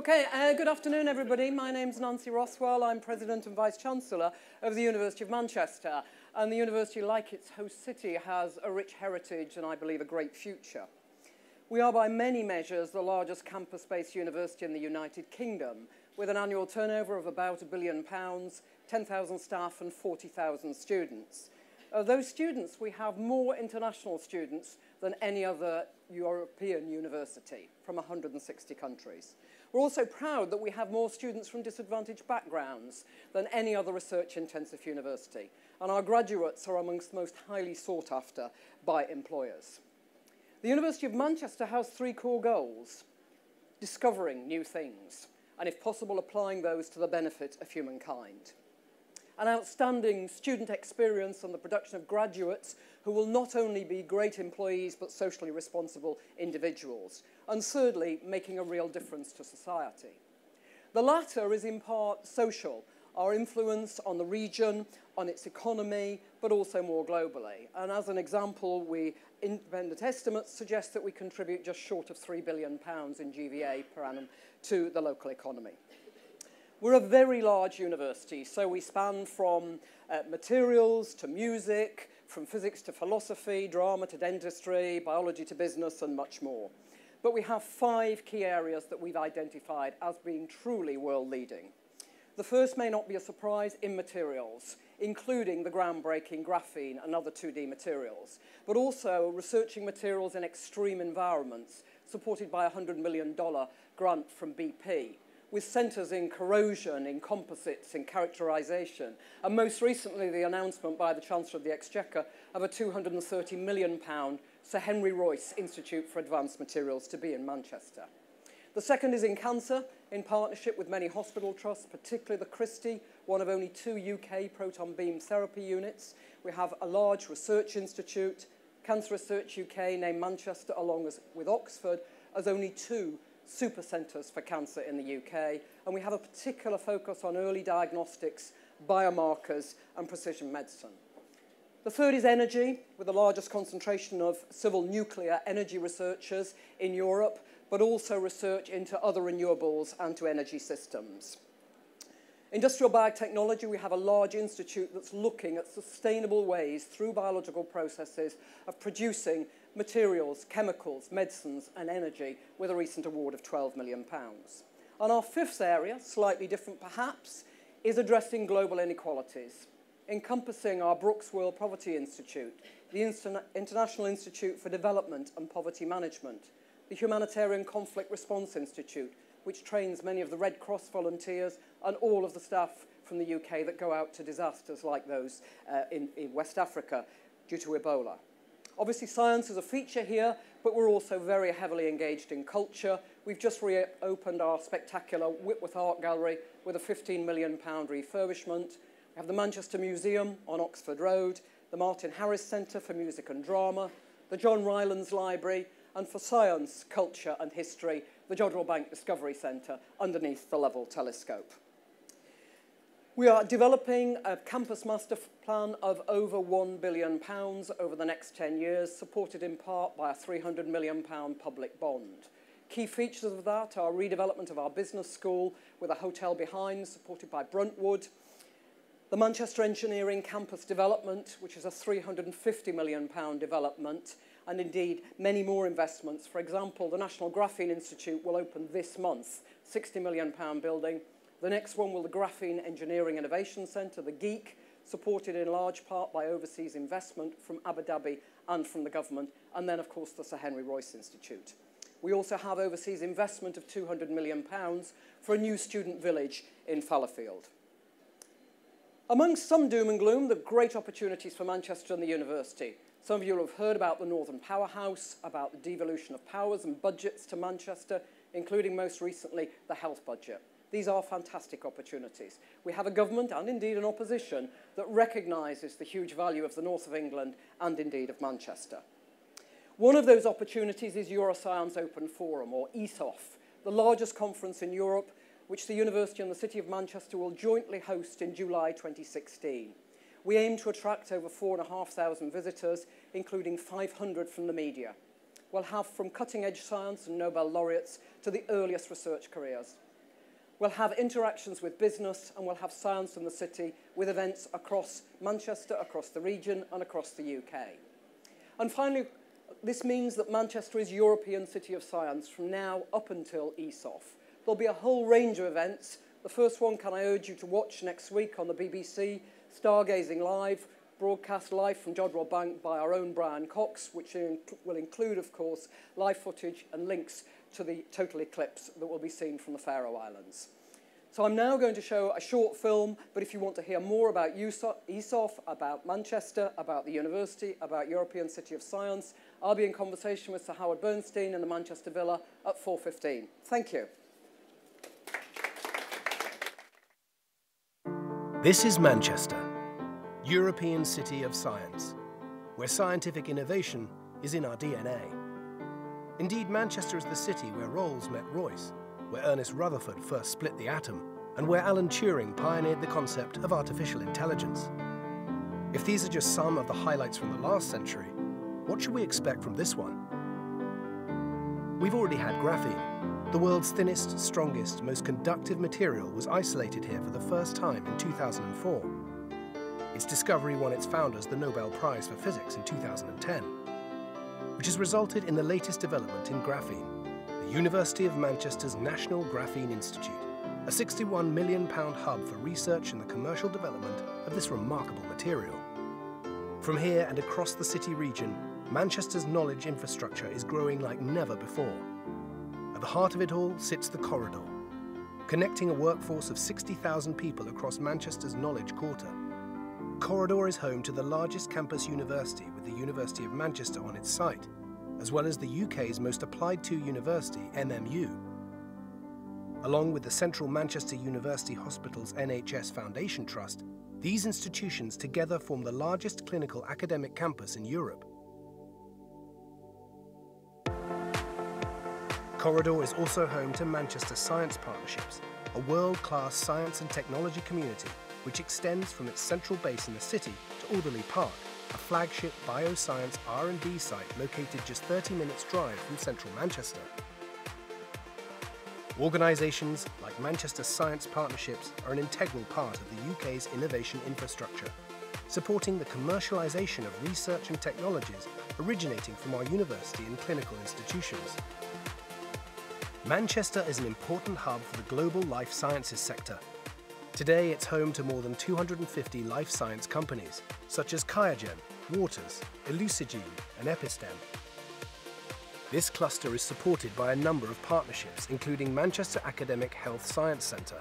Okay, uh, good afternoon, everybody. My name's Nancy Rothwell. I'm President and Vice Chancellor of the University of Manchester. And the university, like its host city, has a rich heritage and, I believe, a great future. We are, by many measures, the largest campus-based university in the United Kingdom, with an annual turnover of about a billion pounds, 10,000 staff and 40,000 students. Of those students, we have more international students than any other European university from 160 countries. We're also proud that we have more students from disadvantaged backgrounds than any other research-intensive university, and our graduates are amongst the most highly sought after by employers. The University of Manchester has three core goals. Discovering new things, and if possible, applying those to the benefit of humankind an outstanding student experience and the production of graduates who will not only be great employees but socially responsible individuals. And thirdly, making a real difference to society. The latter is in part social, our influence on the region, on its economy, but also more globally. And as an example, we independent estimates suggest that we contribute just short of £3 billion pounds in GVA per annum to the local economy. We're a very large university, so we span from uh, materials to music, from physics to philosophy, drama to dentistry, biology to business, and much more. But we have five key areas that we've identified as being truly world-leading. The first may not be a surprise in materials, including the groundbreaking graphene and other 2D materials, but also researching materials in extreme environments, supported by a $100 million grant from BP, with centres in corrosion, in composites, in characterisation, and most recently the announcement by the Chancellor of the Exchequer of a £230 million Sir Henry Royce Institute for Advanced Materials to be in Manchester. The second is in cancer, in partnership with many hospital trusts, particularly the Christie, one of only two UK proton beam therapy units. We have a large research institute, Cancer Research UK named Manchester along with Oxford as only two super centres for cancer in the UK, and we have a particular focus on early diagnostics, biomarkers, and precision medicine. The third is energy, with the largest concentration of civil nuclear energy researchers in Europe, but also research into other renewables and to energy systems. Industrial biotechnology, we have a large institute that's looking at sustainable ways through biological processes of producing materials, chemicals, medicines and energy with a recent award of £12 million. And our fifth area, slightly different perhaps, is addressing global inequalities, encompassing our Brooks World Poverty Institute, the Inter International Institute for Development and Poverty Management, the Humanitarian Conflict Response Institute, which trains many of the Red Cross volunteers and all of the staff from the UK that go out to disasters like those uh, in, in West Africa due to Ebola. Obviously, science is a feature here, but we're also very heavily engaged in culture. We've just reopened our spectacular Whitworth Art Gallery with a £15 million refurbishment. We have the Manchester Museum on Oxford Road, the Martin Harris Centre for Music and Drama, the John Rylands Library, and for science, culture and history, the Jodrell Bank Discovery Centre underneath the Lovell Telescope. We are developing a campus master plan of over £1 billion over the next 10 years, supported in part by a £300 million public bond. Key features of that are redevelopment of our business school with a hotel behind, supported by Bruntwood, the Manchester Engineering Campus Development, which is a £350 million development, and indeed many more investments. For example, the National Graphene Institute will open this month, £60 million building, The next one will the Graphene Engineering Innovation Centre, the GEIC, supported in large part by overseas investment from Abu Dhabi and from the government, and then, of course, the Sir Henry Royce Institute. We also have overseas investment of £200 million for a new student village in Fallowfield. Amongst some doom and gloom, the great opportunities for Manchester and the university. Some of you will have heard about the Northern Powerhouse, about the devolution of powers and budgets to Manchester, including most recently the health budget. These are fantastic opportunities. We have a government and indeed an opposition that recognises the huge value of the north of England and indeed of Manchester. One of those opportunities is Euroscience Open Forum, or ESOF, the largest conference in Europe, which the University and the City of Manchester will jointly host in July 2016. We aim to attract over 4,500 visitors, including 500 from the media. We'll have from cutting-edge science and Nobel laureates to the earliest research careers. We'll have interactions with business and we'll have science in the city with events across Manchester, across the region and across the UK. And finally, this means that Manchester is European City of Science from now up until ESOF. There'll be a whole range of events. The first one can I urge you to watch next week on the BBC, Stargazing Live, broadcast live from Jodrell Bank by our own Brian Cox, which will include, of course, live footage and links to the total eclipse that will be seen from the Faroe Islands. So I'm now going to show a short film, but if you want to hear more about ESOF, about Manchester, about the university, about European City of Science, I'll be in conversation with Sir Howard Bernstein in the Manchester Villa at 4.15. Thank you. This is Manchester. European City of Science, where scientific innovation is in our DNA. Indeed, Manchester is the city where Rolls met Royce, where Ernest Rutherford first split the atom, and where Alan Turing pioneered the concept of artificial intelligence. If these are just some of the highlights from the last century, what should we expect from this one? We've already had graphene. The world's thinnest, strongest, most conductive material was isolated here for the first time in 2004. Its discovery won its founders the Nobel Prize for Physics in 2010, which has resulted in the latest development in graphene, the University of Manchester's National Graphene Institute, a £61 million hub for research and the commercial development of this remarkable material. From here and across the city region, Manchester's knowledge infrastructure is growing like never before. At the heart of it all sits the corridor, connecting a workforce of 60,000 people across Manchester's knowledge quarter Corridor is home to the largest campus university with the University of Manchester on its site, as well as the UK's most applied to university, MMU. Along with the Central Manchester University Hospital's NHS Foundation Trust, these institutions together form the largest clinical academic campus in Europe. Corridor is also home to Manchester Science Partnerships, a world-class science and technology community which extends from its central base in the city to Alderley Park, a flagship bioscience R&D site located just 30 minutes drive from central Manchester. Organisations like Manchester Science Partnerships are an integral part of the UK's innovation infrastructure, supporting the commercialisation of research and technologies originating from our university and clinical institutions. Manchester is an important hub for the global life sciences sector, Today, it's home to more than 250 life science companies, such as QIAGEN, Waters, Elucigene, and Epistem. This cluster is supported by a number of partnerships, including Manchester Academic Health Science Centre,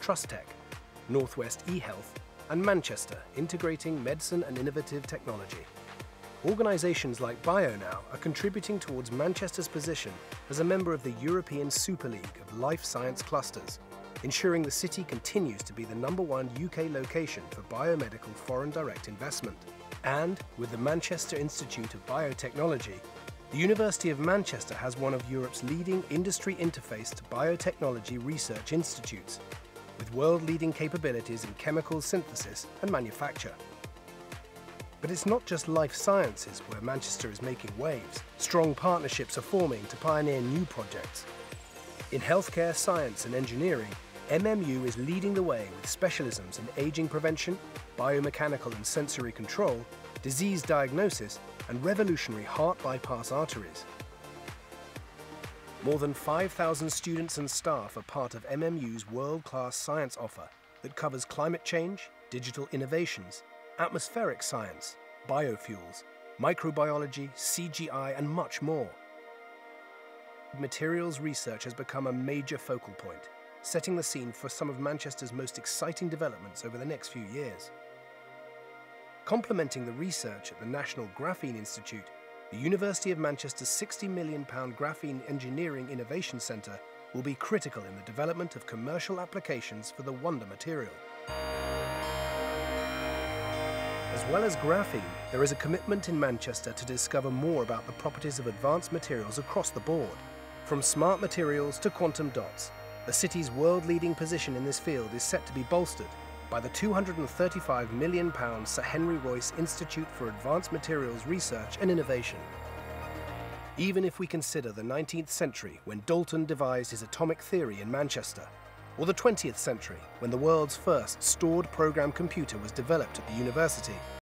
TRUSTECH, Northwest eHealth, and Manchester Integrating Medicine and Innovative Technology. Organisations like BioNow are contributing towards Manchester's position as a member of the European Super League of Life Science Clusters, ensuring the city continues to be the number one UK location for biomedical foreign direct investment. And with the Manchester Institute of Biotechnology, the University of Manchester has one of Europe's leading industry interface to biotechnology research institutes, with world-leading capabilities in chemical synthesis and manufacture. But it's not just life sciences where Manchester is making waves. Strong partnerships are forming to pioneer new projects. In healthcare, science and engineering, MMU is leading the way with specialisms in aging prevention, biomechanical and sensory control, disease diagnosis, and revolutionary heart bypass arteries. More than 5,000 students and staff are part of MMU's world-class science offer that covers climate change, digital innovations, atmospheric science, biofuels, microbiology, CGI, and much more. Materials research has become a major focal point setting the scene for some of Manchester's most exciting developments over the next few years. Complementing the research at the National Graphene Institute, the University of Manchester's £60 million Graphene Engineering Innovation Centre will be critical in the development of commercial applications for the wonder material. As well as graphene, there is a commitment in Manchester to discover more about the properties of advanced materials across the board, from smart materials to quantum dots, the city's world-leading position in this field is set to be bolstered by the £235 million Sir Henry Royce Institute for Advanced Materials Research and Innovation. Even if we consider the 19th century when Dalton devised his atomic theory in Manchester, Or the 20th century, when the world's first stored program computer was developed at the university